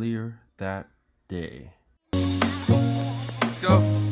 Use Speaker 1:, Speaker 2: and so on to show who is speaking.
Speaker 1: earlier that day. Let's go.